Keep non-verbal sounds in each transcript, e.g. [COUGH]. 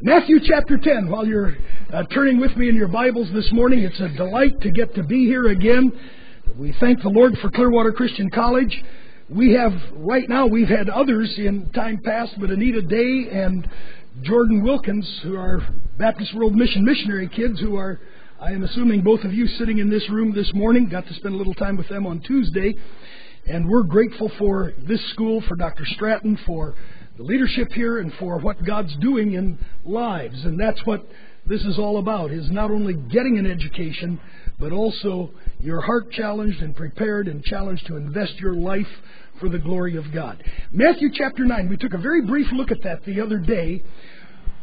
Matthew chapter 10. While you're uh, turning with me in your Bibles this morning, it's a delight to get to be here again. We thank the Lord for Clearwater Christian College. We have, right now, we've had others in time past, but Anita Day and Jordan Wilkins, who are Baptist World Mission missionary kids, who are, I am assuming, both of you sitting in this room this morning. Got to spend a little time with them on Tuesday. And we're grateful for this school, for Dr. Stratton, for the leadership here and for what God's doing in lives. And that's what this is all about, is not only getting an education, but also your heart challenged and prepared and challenged to invest your life for the glory of God. Matthew chapter 9, we took a very brief look at that the other day,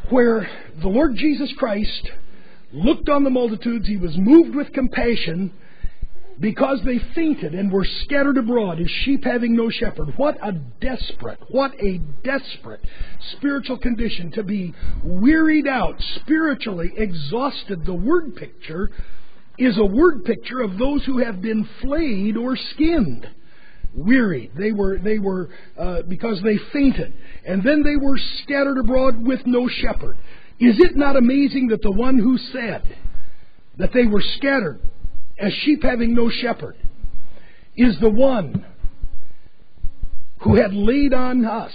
where the Lord Jesus Christ looked on the multitudes, he was moved with compassion, because they fainted and were scattered abroad as sheep having no shepherd. What a desperate, what a desperate spiritual condition to be wearied out, spiritually exhausted. The word picture is a word picture of those who have been flayed or skinned. Weary. They were, they were, uh, because they fainted. And then they were scattered abroad with no shepherd. Is it not amazing that the one who said that they were scattered as sheep having no shepherd, is the one who had laid on us,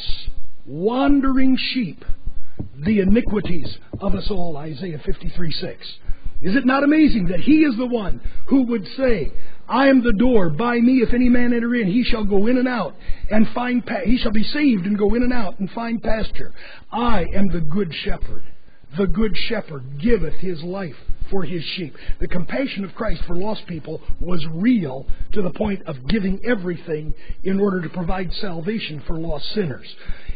wandering sheep, the iniquities of us all, Isaiah 53 6. Is it not amazing that he is the one who would say, I am the door. By me, if any man enter in, he shall go in and out and find. Pa- he shall be saved and go in and out and find pasture. I am the good shepherd. The good shepherd giveth his life for his sheep. The compassion of Christ for lost people was real to the point of giving everything in order to provide salvation for lost sinners.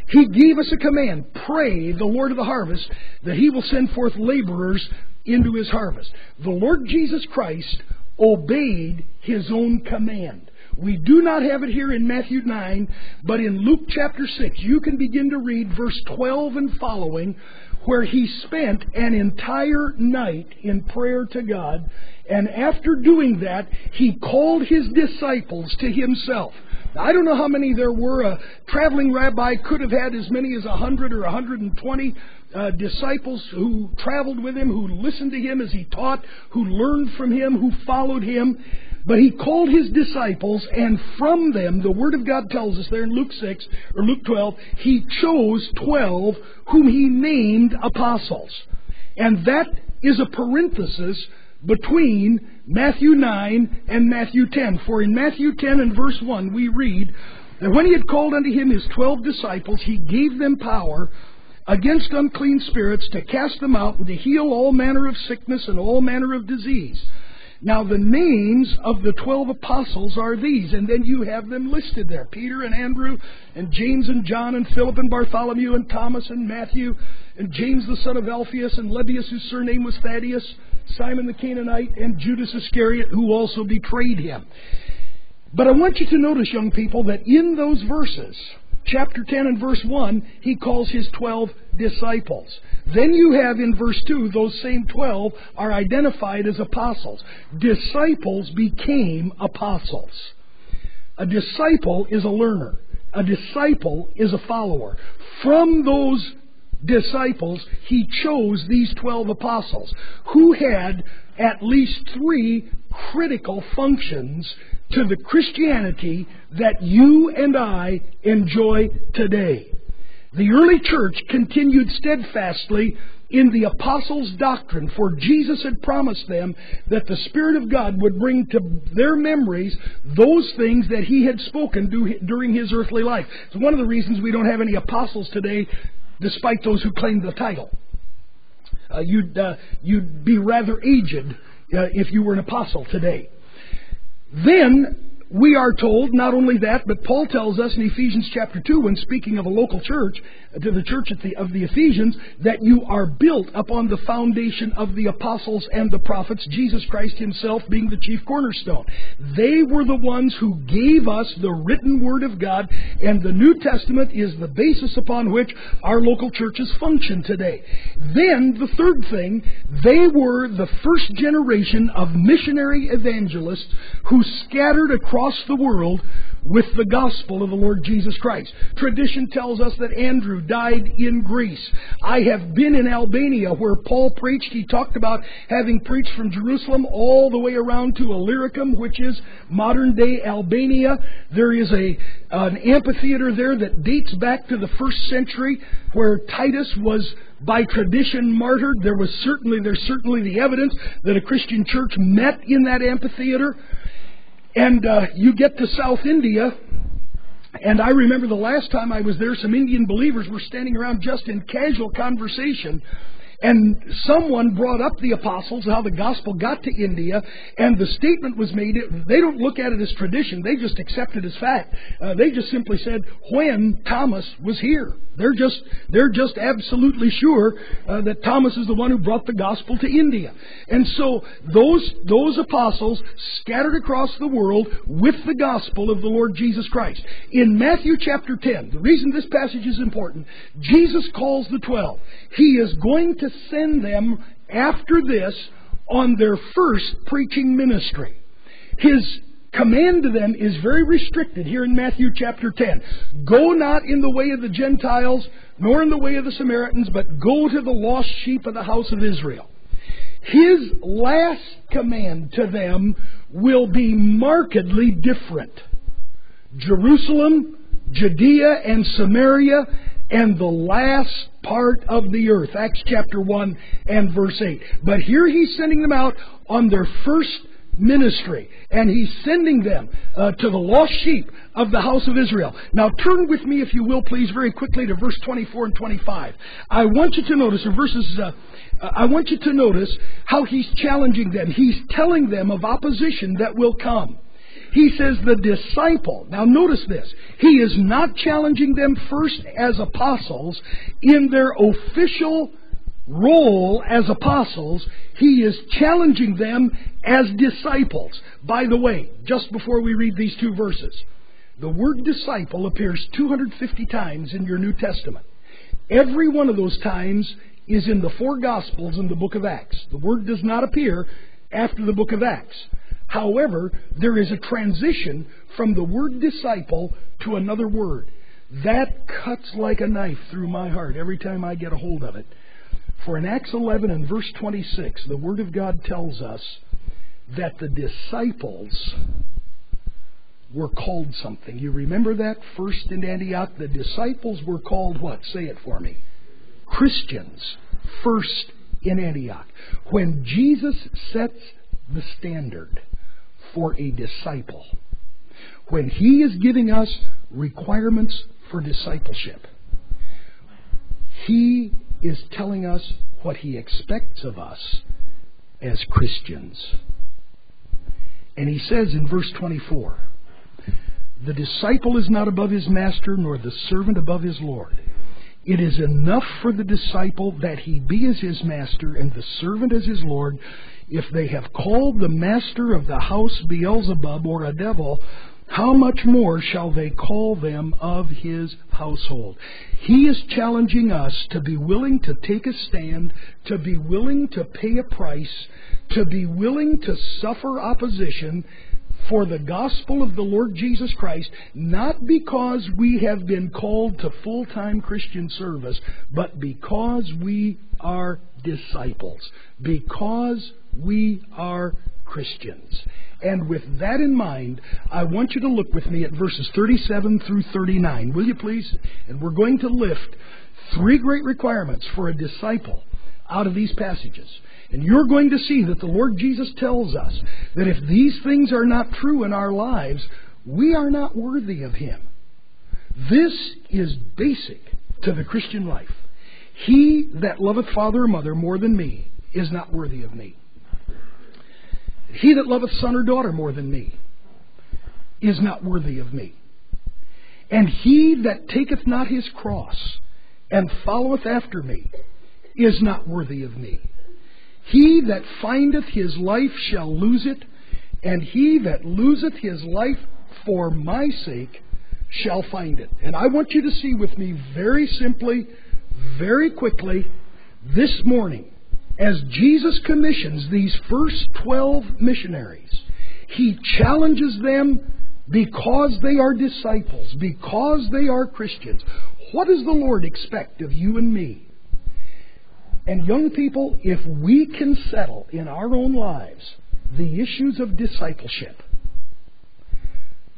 He gave us a command pray the Lord of the harvest that he will send forth laborers into his harvest. The Lord Jesus Christ obeyed his own command. We do not have it here in Matthew 9, but in Luke chapter 6, you can begin to read verse 12 and following where he spent an entire night in prayer to God, and after doing that, he called his disciples to himself. I don't know how many there were. A traveling rabbi could have had as many as a 100 or a 120 uh, disciples who traveled with him, who listened to him as he taught, who learned from him, who followed him. But he called his disciples, and from them, the Word of God tells us there in Luke 6 or Luke 12, he chose 12 whom he named apostles. And that is a parenthesis between Matthew 9 and Matthew 10. For in Matthew 10 and verse 1, we read that when he had called unto him his twelve disciples, he gave them power against unclean spirits to cast them out and to heal all manner of sickness and all manner of disease. Now, the names of the twelve apostles are these, and then you have them listed there Peter and Andrew, and James and John, and Philip and Bartholomew, and Thomas and Matthew, and James the son of Alphaeus, and Lebbaeus, whose surname was Thaddeus, Simon the Canaanite, and Judas Iscariot, who also betrayed him. But I want you to notice, young people, that in those verses, chapter 10 and verse 1, he calls his 12 disciples. Then you have in verse 2, those same 12 are identified as apostles. Disciples became apostles. A disciple is a learner. A disciple is a follower. From those disciples, he chose these 12 apostles who had at least three critical functions to the Christianity that you and I enjoy today. The early church continued steadfastly in the apostles' doctrine, for Jesus had promised them that the Spirit of God would bring to their memories those things that He had spoken during His earthly life. It's one of the reasons we don't have any apostles today, despite those who claim the title. Uh, you'd, uh, you'd be rather aged uh, if you were an apostle today. Then we are told not only that, but Paul tells us in Ephesians chapter 2, when speaking of a local church, to the church the, of the Ephesians, that you are built upon the foundation of the apostles and the prophets, Jesus Christ himself being the chief cornerstone. They were the ones who gave us the written word of God, and the New Testament is the basis upon which our local churches function today. Then, the third thing, they were the first generation of missionary evangelists who scattered across across the world with the gospel of the Lord Jesus Christ. Tradition tells us that Andrew died in Greece. I have been in Albania where Paul preached. He talked about having preached from Jerusalem all the way around to Illyricum, which is modern day Albania. There is a an amphitheater there that dates back to the first century where Titus was by tradition martyred. There was certainly there's certainly the evidence that a Christian church met in that amphitheater. And uh, you get to South India, and I remember the last time I was there, some Indian believers were standing around just in casual conversation and someone brought up the apostles, how the gospel got to India, and the statement was made. They don't look at it as tradition, they just accept it as fact. Uh, they just simply said, when Thomas was here. They're just, they're just absolutely sure uh, that Thomas is the one who brought the gospel to India. And so those, those apostles scattered across the world with the gospel of the Lord Jesus Christ. In Matthew chapter 10, the reason this passage is important, Jesus calls the twelve. He is going to send them after this on their first preaching ministry. His command to them is very restricted here in Matthew chapter 10. Go not in the way of the Gentiles, nor in the way of the Samaritans, but go to the lost sheep of the house of Israel. His last command to them will be markedly different. Jerusalem, Judea, and Samaria and the last part of the earth. Acts chapter 1 and verse 8. But here he's sending them out on their first ministry, and he's sending them uh, to the lost sheep of the house of Israel. Now turn with me, if you will, please, very quickly to verse 24 and 25. I want you to notice, or verses, uh, I want you to notice how he's challenging them. He's telling them of opposition that will come. He says the disciple. Now notice this. He is not challenging them first as apostles in their official role as apostles. He is challenging them as disciples. By the way, just before we read these two verses, the word disciple appears 250 times in your New Testament. Every one of those times is in the four Gospels in the book of Acts. The word does not appear after the book of Acts. However, there is a transition from the word disciple to another word. That cuts like a knife through my heart every time I get a hold of it. For in Acts 11 and verse 26, the Word of God tells us that the disciples were called something. You remember that first in Antioch? The disciples were called what? Say it for me. Christians first in Antioch. When Jesus sets the standard, for a disciple. When he is giving us requirements for discipleship, he is telling us what he expects of us as Christians. And he says in verse 24, The disciple is not above his master, nor the servant above his Lord. It is enough for the disciple that he be as his master and the servant as his Lord, if they have called the master of the house Beelzebub or a devil, how much more shall they call them of his household? He is challenging us to be willing to take a stand, to be willing to pay a price, to be willing to suffer opposition for the gospel of the Lord Jesus Christ, not because we have been called to full time Christian service, but because we are disciples, because we are Christians. And with that in mind, I want you to look with me at verses 37 through 39, will you please? And we're going to lift three great requirements for a disciple out of these passages. And you're going to see that the Lord Jesus tells us that if these things are not true in our lives, we are not worthy of Him. This is basic to the Christian life. He that loveth father or mother more than me is not worthy of me. He that loveth son or daughter more than me is not worthy of me. And he that taketh not his cross and followeth after me is not worthy of me. He that findeth his life shall lose it, and he that loseth his life for my sake shall find it. And I want you to see with me very simply, very quickly, this morning, as Jesus commissions these first 12 missionaries, he challenges them because they are disciples, because they are Christians, what does the Lord expect of you and me? And young people, if we can settle in our own lives the issues of discipleship,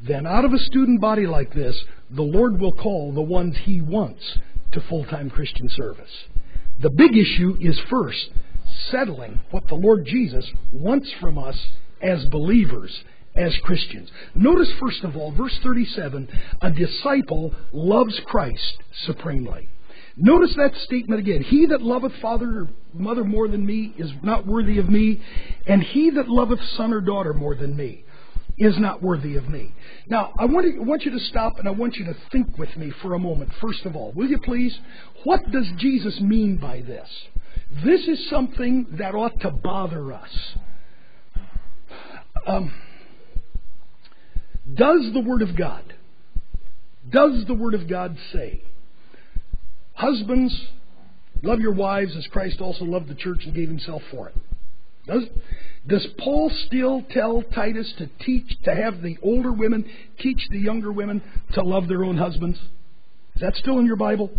then out of a student body like this, the Lord will call the ones He wants to full time Christian service. The big issue is first settling what the Lord Jesus wants from us as believers, as Christians. Notice, first of all, verse 37 a disciple loves Christ supremely. Notice that statement again. He that loveth father or mother more than me is not worthy of me, and he that loveth son or daughter more than me is not worthy of me. Now, I want, to, I want you to stop and I want you to think with me for a moment, first of all. Will you please? What does Jesus mean by this? This is something that ought to bother us. Um, does the Word of God, does the Word of God say, Husbands, love your wives as Christ also loved the church and gave himself for it? Does, does Paul still tell Titus to teach, to have the older women teach the younger women to love their own husbands? Is that still in your Bible?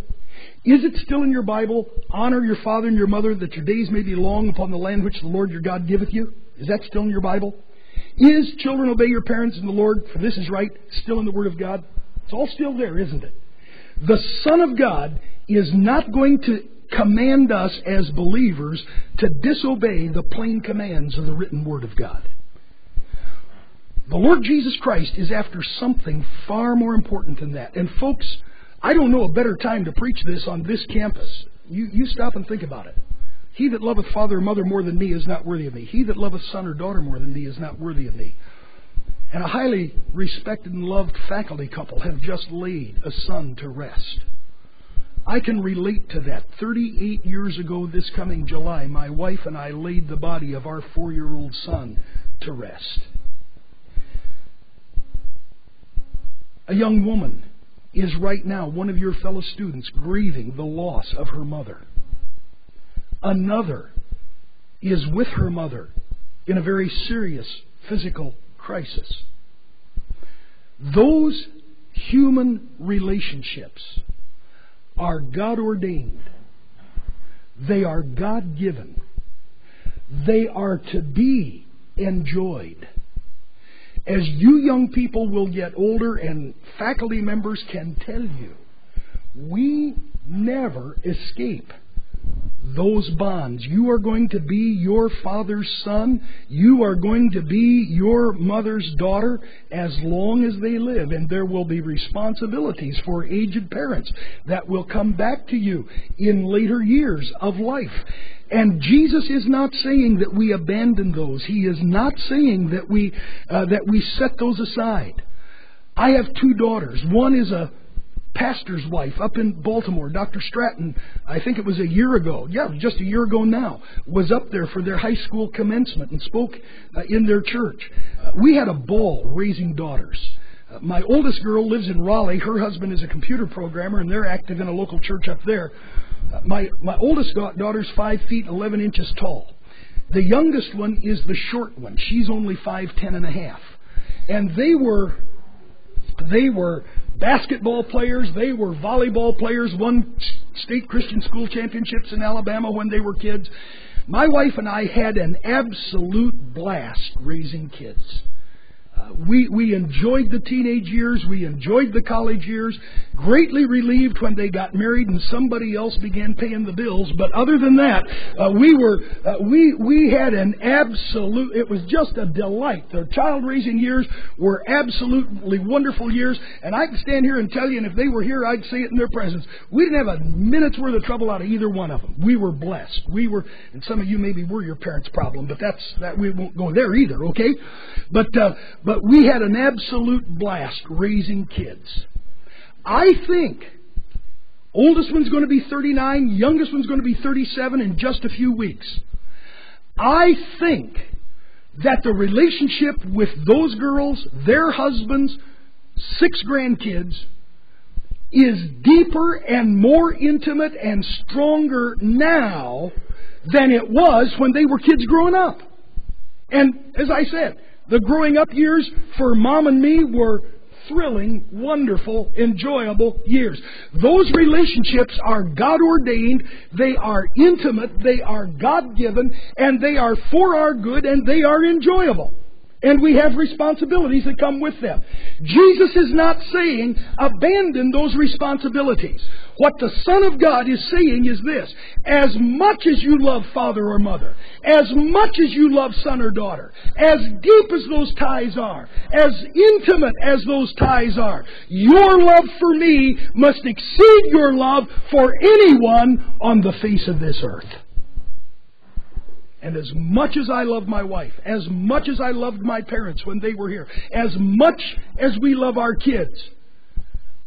Is it still in your Bible? Honor your father and your mother that your days may be long upon the land which the Lord your God giveth you? Is that still in your Bible? Is children obey your parents in the Lord, for this is right, still in the Word of God? It's all still there, isn't it? The Son of God is not going to command us as believers to disobey the plain commands of the written Word of God. The Lord Jesus Christ is after something far more important than that. And folks, I don't know a better time to preach this on this campus. You, you stop and think about it. He that loveth father or mother more than me is not worthy of me. He that loveth son or daughter more than me is not worthy of me. And a highly respected and loved faculty couple have just laid a son to rest. I can relate to that. 38 years ago, this coming July, my wife and I laid the body of our four year old son to rest. A young woman is right now, one of your fellow students, grieving the loss of her mother. Another is with her mother in a very serious physical crisis. Those human relationships are God ordained. They are God given. They are to be enjoyed. As you young people will get older, and faculty members can tell you, we never escape those bonds. You are going to be your father's son. You are going to be your mother's daughter as long as they live. And there will be responsibilities for aged parents that will come back to you in later years of life. And Jesus is not saying that we abandon those. He is not saying that we, uh, that we set those aside. I have two daughters. One is a pastor's wife up in Baltimore, Dr. Stratton, I think it was a year ago, yeah, just a year ago now, was up there for their high school commencement and spoke uh, in their church. Uh, we had a ball raising daughters. Uh, my oldest girl lives in Raleigh. Her husband is a computer programmer, and they're active in a local church up there. Uh, my, my oldest daughter's 5 feet 11 inches tall. The youngest one is the short one. She's only five ten and a half. And they were they were basketball players, they were volleyball players, won state Christian school championships in Alabama when they were kids. My wife and I had an absolute blast raising kids. We, we enjoyed the teenage years, we enjoyed the college years, greatly relieved when they got married and somebody else began paying the bills. But other than that, uh, we were uh, we we had an absolute. It was just a delight. The child raising years were absolutely wonderful years, and I can stand here and tell you, and if they were here, I'd say it in their presence. We didn't have a minute's worth of trouble out of either one of them. We were blessed. We were, and some of you maybe were your parents' problem, but that's that we won't go there either. Okay, but. Uh, but we had an absolute blast raising kids. I think oldest one's going to be 39, youngest one's going to be 37 in just a few weeks. I think that the relationship with those girls, their husbands, six grandkids, is deeper and more intimate and stronger now than it was when they were kids growing up. And as I said, The growing up years for mom and me were thrilling, wonderful, enjoyable years. Those relationships are God ordained, they are intimate, they are God given, and they are for our good, and they are enjoyable. And we have responsibilities that come with them. Jesus is not saying abandon those responsibilities. What the Son of God is saying is this as much as you love father or mother, as much as you love son or daughter, as deep as those ties are, as intimate as those ties are, your love for me must exceed your love for anyone on the face of this earth. And as much as I love my wife, as much as I loved my parents when they were here, as much as we love our kids,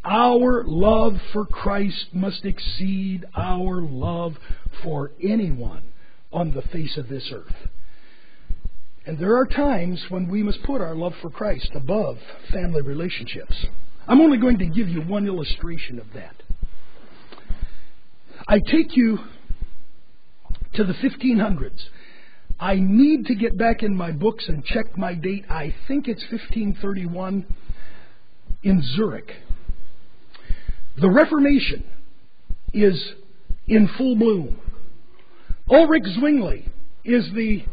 our love for Christ must exceed our love for anyone on the face of this earth. And there are times when we must put our love for Christ above family relationships. I'm only going to give you one illustration of that. I take you to the 1500s. I need to get back in my books and check my date. I think it's 1531 in Zurich. The Reformation is in full bloom. Ulrich Zwingli is the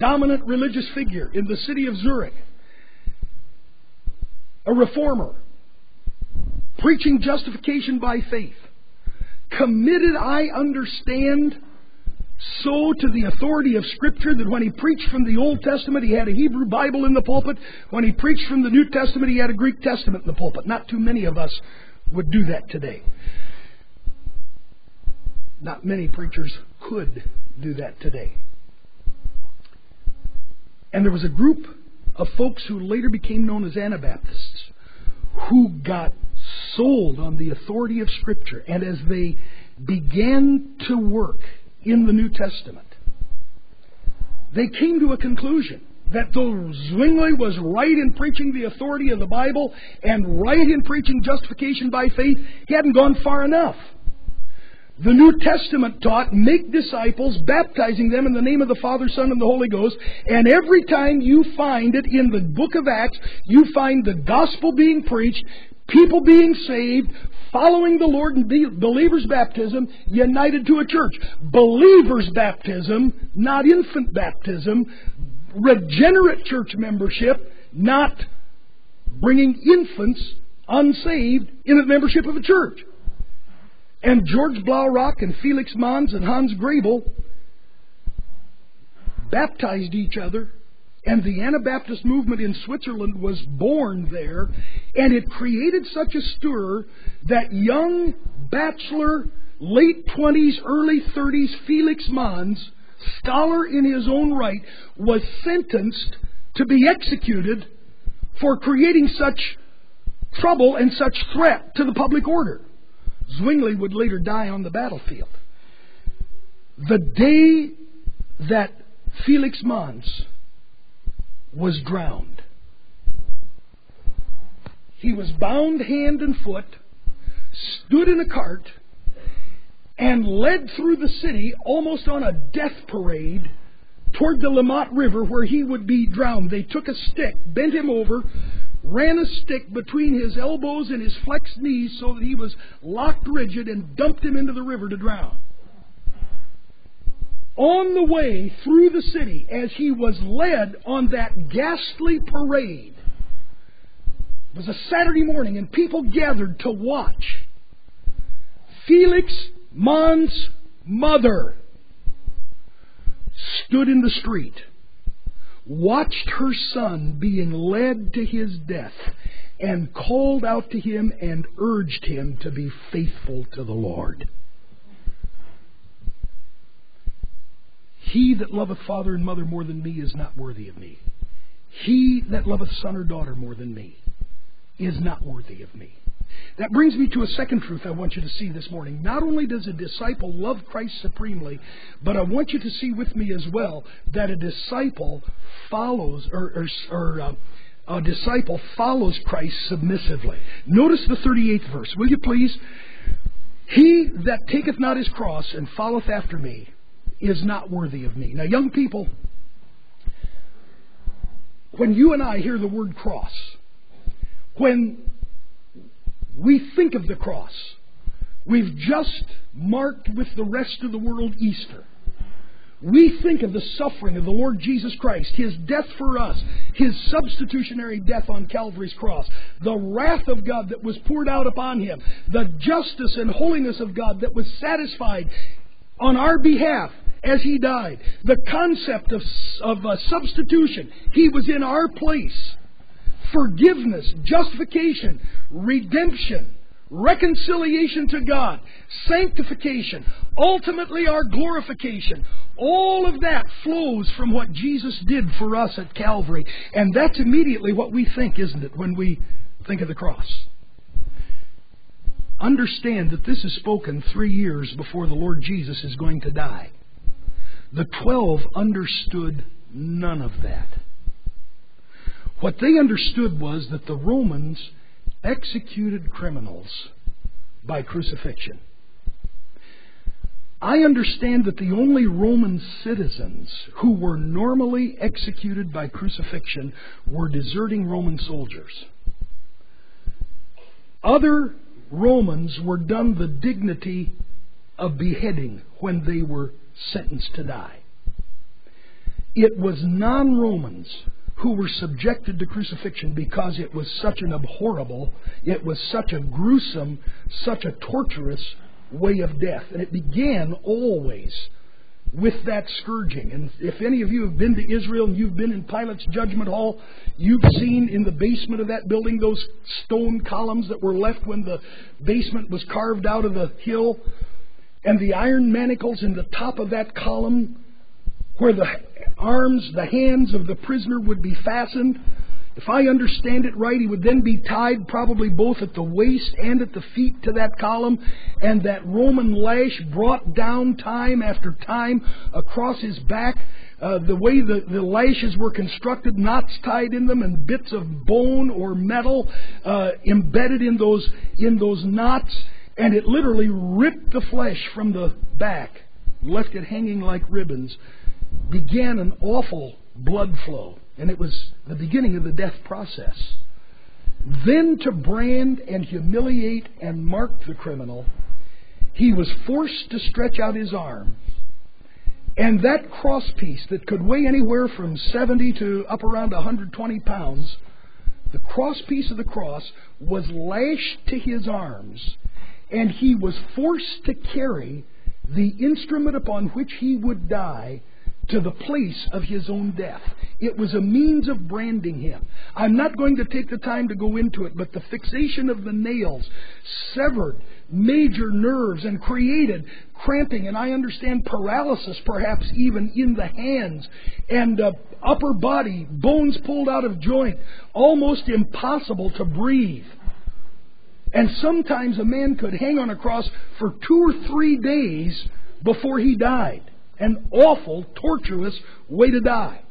dominant religious figure in the city of Zurich, a reformer, preaching justification by faith, committed, I understand, so to the authority of Scripture that when he preached from the Old Testament, he had a Hebrew Bible in the pulpit. When he preached from the New Testament, he had a Greek Testament in the pulpit. Not too many of us would do that today. Not many preachers could do that today. And there was a group of folks who later became known as Anabaptists who got sold on the authority of Scripture. And as they began to work in the New Testament, they came to a conclusion that though Zwingli was right in preaching the authority of the Bible and right in preaching justification by faith, he hadn't gone far enough. The New Testament taught, make disciples, baptizing them in the name of the Father, Son, and the Holy Ghost. And every time you find it in the book of Acts, you find the gospel being preached, people being saved, following the Lord in believers' baptism, united to a church. Believers' baptism, not infant baptism. Regenerate church membership, not bringing infants unsaved in the membership of a church. And George Blaurock and Felix Manz and Hans Grebel baptized each other and the Anabaptist movement in Switzerland was born there, and it created such a stir that young bachelor, late 20s, early 30s Felix Manz, scholar in his own right, was sentenced to be executed for creating such trouble and such threat to the public order. Zwingli would later die on the battlefield. The day that Felix Manz was drowned. He was bound hand and foot, stood in a cart, and led through the city almost on a death parade toward the Limmat River where he would be drowned. They took a stick, bent him over, ran a stick between his elbows and his flexed knees so that he was locked rigid, and dumped him into the river to drown on the way through the city as he was led on that ghastly parade. It was a Saturday morning, and people gathered to watch. Felix Manz's mother stood in the street, watched her son being led to his death, and called out to him and urged him to be faithful to the Lord. He that loveth father and mother more than me is not worthy of me. He that loveth son or daughter more than me is not worthy of me. That brings me to a second truth I want you to see this morning. Not only does a disciple love Christ supremely, but I want you to see with me as well that a disciple follows, or, or, or uh, a disciple follows Christ submissively. Notice the 38th verse, will you please? He that taketh not his cross and followeth after me is not worthy of me. Now, young people, when you and I hear the word cross, when we think of the cross, we've just marked with the rest of the world Easter. We think of the suffering of the Lord Jesus Christ, His death for us, His substitutionary death on Calvary's cross, the wrath of God that was poured out upon Him, the justice and holiness of God that was satisfied on our behalf as He died, the concept of, of uh, substitution. He was in our place. Forgiveness, justification, redemption, reconciliation to God, sanctification, ultimately our glorification. All of that flows from what Jesus did for us at Calvary. And that's immediately what we think, isn't it, when we think of the cross? Understand that this is spoken three years before the Lord Jesus is going to die. The twelve understood none of that. What they understood was that the Romans executed criminals by crucifixion. I understand that the only Roman citizens who were normally executed by crucifixion were deserting Roman soldiers. Other Romans were done the dignity of beheading when they were sentenced to die. It was non Romans who were subjected to crucifixion because it was such an abhorrible, it was such a gruesome, such a torturous way of death. And it began always with that scourging. And if any of you have been to Israel and you've been in Pilate's judgment hall, you've seen in the basement of that building those stone columns that were left when the basement was carved out of the hill, and the iron manacles in the top of that column where the arms, the hands of the prisoner would be fastened. If I understand it right, he would then be tied probably both at the waist and at the feet to that column, and that Roman lash brought down time after time across his back. Uh, the way the, the lashes were constructed, knots tied in them, and bits of bone or metal uh, embedded in those in those knots, and it literally ripped the flesh from the back, left it hanging like ribbons began an awful blood flow, and it was the beginning of the death process. Then, to brand and humiliate and mark the criminal, he was forced to stretch out his arm. And that crosspiece that could weigh anywhere from 70 to up around 120 pounds, the crosspiece of the cross was lashed to his arms, and he was forced to carry the instrument upon which he would die to the place of his own death. It was a means of branding him. I'm not going to take the time to go into it, but the fixation of the nails severed major nerves and created cramping, and I understand paralysis perhaps even in the hands and uh, upper body, bones pulled out of joint, almost impossible to breathe. And sometimes a man could hang on a cross for two or three days before he died. An awful, torturous way to die.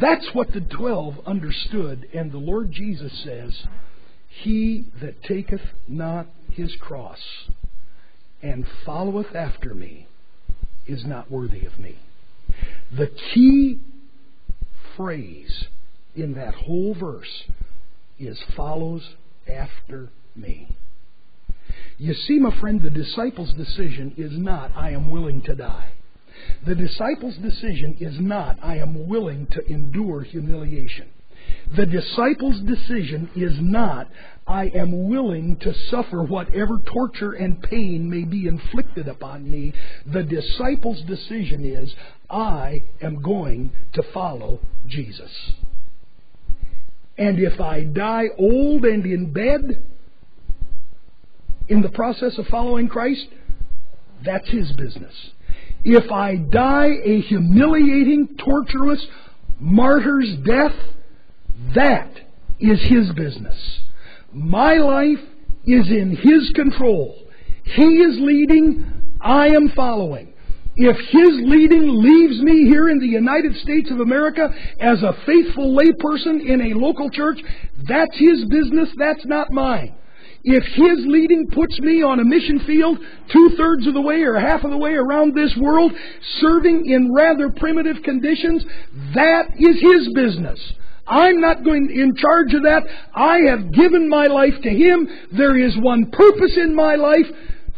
That's what the twelve understood, and the Lord Jesus says, He that taketh not his cross and followeth after me is not worthy of me. The key phrase in that whole verse is follows after me. You see, my friend, the disciples' decision is not, I am willing to die. The disciples' decision is not, I am willing to endure humiliation. The disciples' decision is not, I am willing to suffer whatever torture and pain may be inflicted upon me. The disciples' decision is, I am going to follow Jesus. And if I die old and in bed, in the process of following Christ, that's his business. If I die a humiliating, torturous, martyr's death, that is his business. My life is in his control. He is leading, I am following. If his leading leaves me here in the United States of America as a faithful layperson in a local church, that's his business, that's not mine. if His leading puts me on a mission field two thirds of the way or half of the way around this world, serving in rather primitive conditions, that is His business. I'm not going in charge of that. I have given my life to Him. There is one purpose in my life.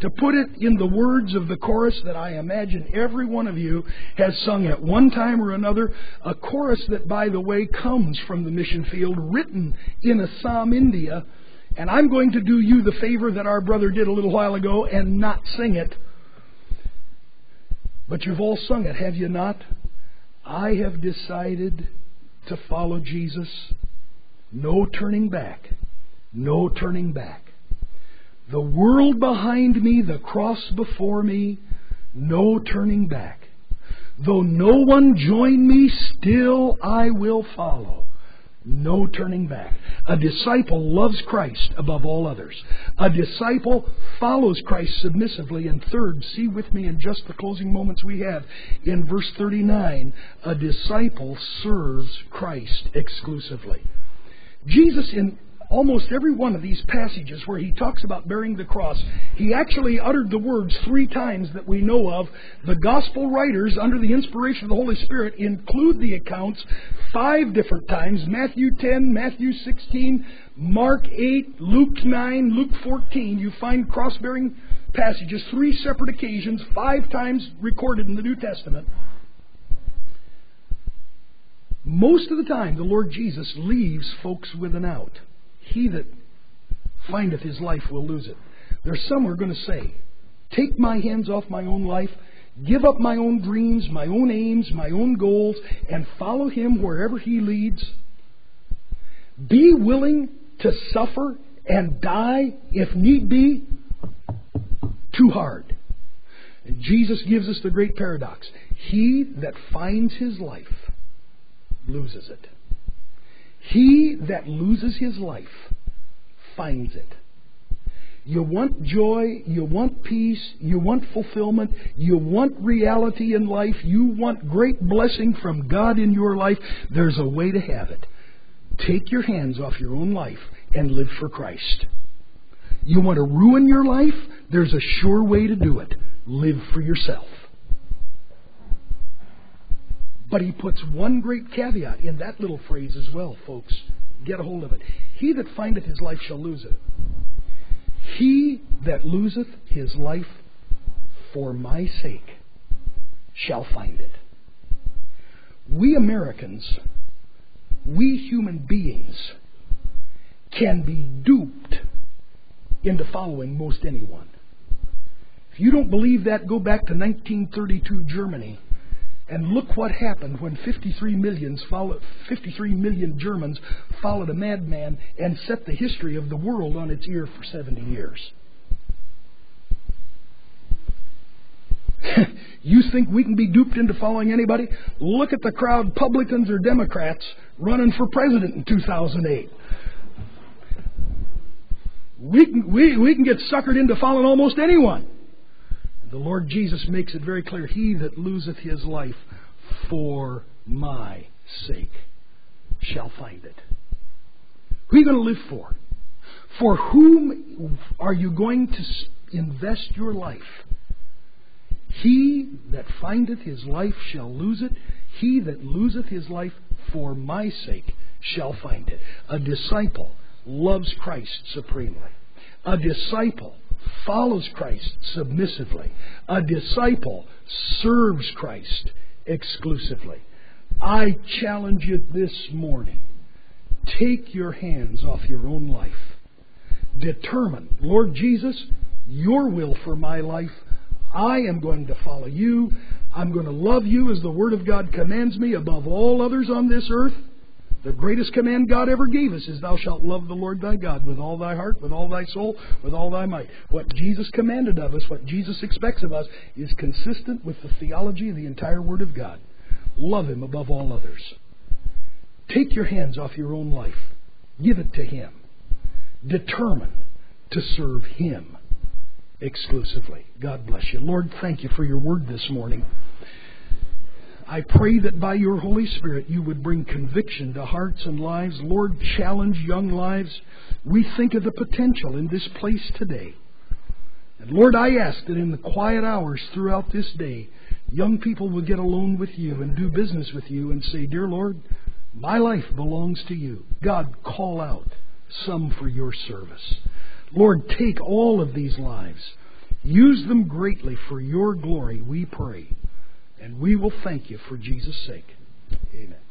To put it in the words of the chorus that I imagine every one of you has sung at one time or another, a chorus that, by the way, comes from the mission field, written in Assam, India. And I'm going to do you the favor that our brother did a little while ago and not sing it. But you've all sung it, have you not? I have decided to follow Jesus. No turning back. No turning back. The world behind me, the cross before me, no turning back. Though no one join me, still I will follow. No turning back. A disciple loves Christ above all others. A disciple follows Christ submissively. And third, see with me in just the closing moments we have in verse 39, a disciple serves Christ exclusively. Jesus, in almost every one of these passages where he talks about bearing the cross, he actually uttered the words three times that we know of. The gospel writers, under the inspiration of the Holy Spirit, include the accounts five different times Matthew 10, Matthew 16, Mark 8, Luke 9, Luke 14. You find cross bearing passages, three separate occasions, five times recorded in the New Testament. Most of the time, the Lord Jesus leaves folks with an out. He that findeth his life will lose it. There's some who are going to say, Take my hands off my own life, give up my own dreams, my own aims, my own goals, and follow him wherever he leads. Be willing to suffer and die if need be. Too hard. And Jesus gives us the great paradox. He that finds his life loses it. He that loses his life finds it. You want joy, you want peace, you want fulfillment, you want reality in life, you want great blessing from God in your life. There's a way to have it. Take your hands off your own life and live for Christ. You want to ruin your life? There's a sure way to do it. Live for yourself. But he puts one great caveat in that little phrase as well, folks. Get a hold of it. He that findeth his life shall lose it. He that loseth his life for my sake shall find it. We Americans, we human beings, can be duped into following most anyone. If you don't believe that, go back to 1932 Germany and look what happened when 53, millions followed, 53 million Germans followed a madman and set the history of the world on its ear for 70 years. [LAUGHS] you think we can be duped into following anybody? Look at the crowd, Republicans or Democrats, running for president in 2008. We can, we, we can get suckered into following almost anyone. The Lord Jesus makes it very clear He that loseth his life for my sake shall find it. Who are you going to live for? For whom are you going to invest your life? He that findeth his life shall lose it. He that loseth his life for my sake shall find it. A disciple loves Christ supremely. A disciple follows Christ submissively. A disciple serves Christ exclusively. I challenge you this morning. Take your hands off your own life. Determine, Lord Jesus, your will for my life. I am going to follow you. I'm going to love you as the Word of God commands me above all others on this earth. The greatest command God ever gave us is, Thou shalt love the Lord thy God with all thy heart, with all thy soul, with all thy might. What Jesus commanded of us, what Jesus expects of us, is consistent with the theology of the entire Word of God. Love Him above all others. Take your hands off your own life, give it to Him. Determine to serve Him exclusively. God bless you. Lord, thank you for your Word this morning. I pray that by your Holy Spirit you would bring conviction to hearts and lives. Lord, challenge young lives. We think of the potential in this place today. And Lord, I ask that in the quiet hours throughout this day, young people would get alone with you and do business with you and say, Dear Lord, my life belongs to you. God, call out some for your service. Lord, take all of these lives. Use them greatly for your glory, we pray. And we will thank you for Jesus' sake. Amen.